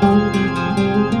Música